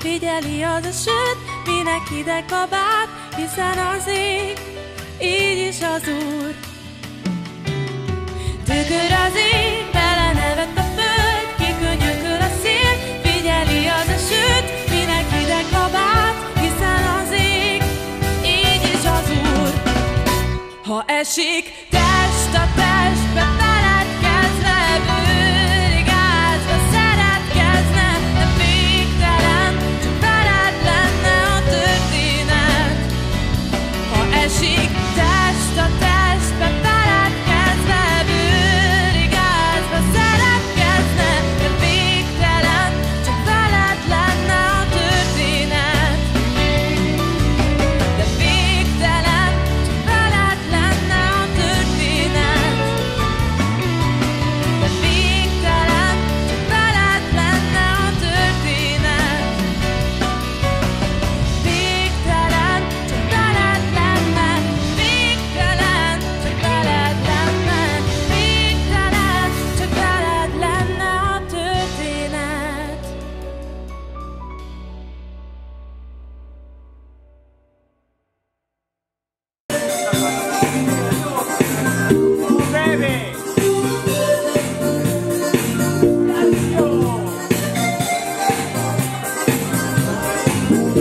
Figyeli az esőt, minek hideg kabát, hiszen az ég, így is az Úr. Tükör az ég, bele nevet a föld, kikönyökül a szél, figyeli az esőt, minek hideg kabát, hiszen az ég, így is az Úr. Ha esik, te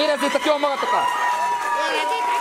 Ira zita kio mga tuka. Ira zita.